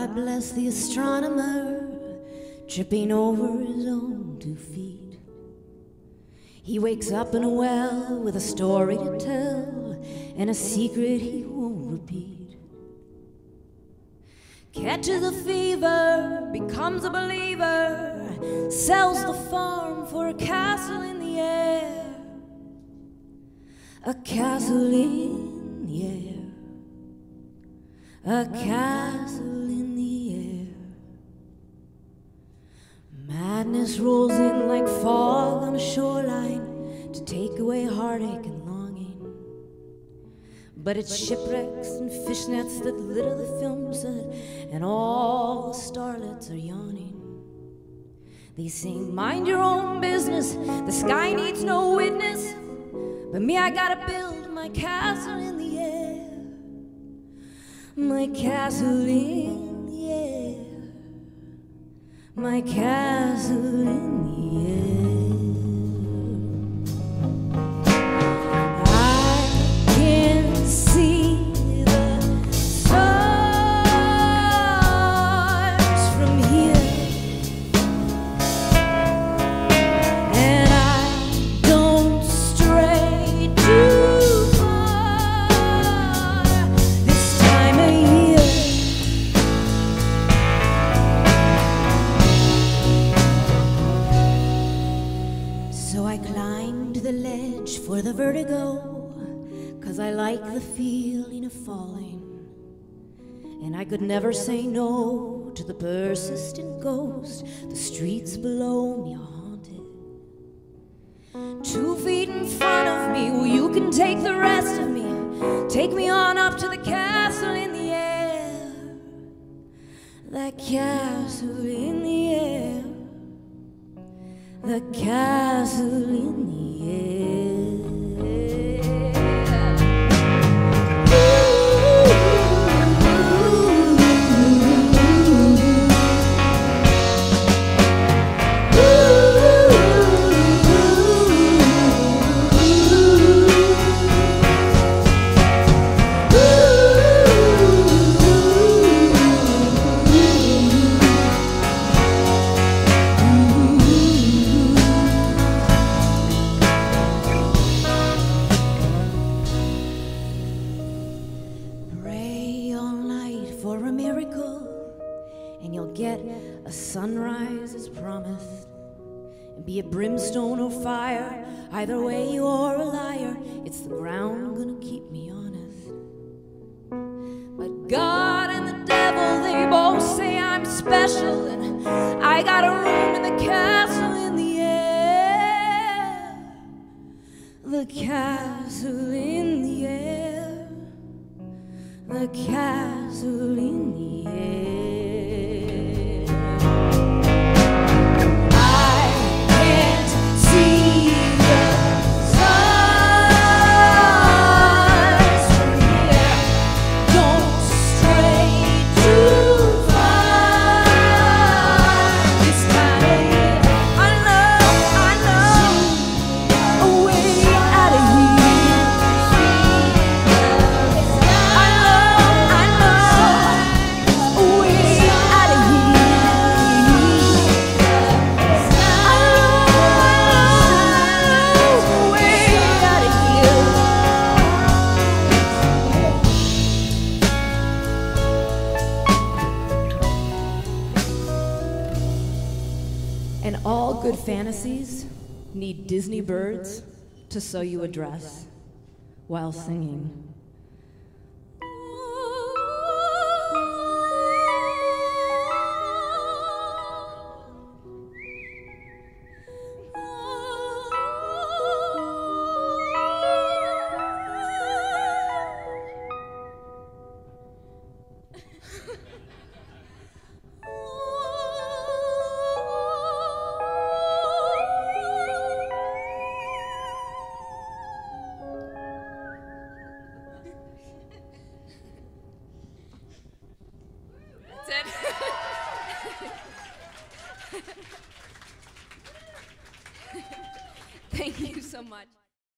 God bless the astronomer, tripping over his own two feet. He wakes up in a well with a story to tell and a secret he won't repeat. Catches a fever, becomes a believer, sells the farm for a castle in the air. A castle in the air a castle in Madness rolls in like fog on a shoreline to take away heartache and longing. But it's shipwrecks and fishnets that litter the film set, and all the starlets are yawning. They sing, Mind your own business, the sky needs no witness. But me, I gotta build my castle in the air my castle in my castle in the air. The ledge for the vertigo, cause I like the feeling of falling. And I could never say no to the persistent ghost. The streets below me are haunted. Two feet in front of me, well, you can take the rest of me. Take me on up to the castle in the air. That castle in the air. The castle in the miracle, and you'll get a sunrise as promised. And be it brimstone or fire, either way you're a liar. It's the ground gonna keep me honest. But God and the devil, they both say I'm special, and I got a room in the castle in the air. The castle in the air. The castle in the air. And all good fantasies need Disney birds to sew you a dress while singing. Thank you so much.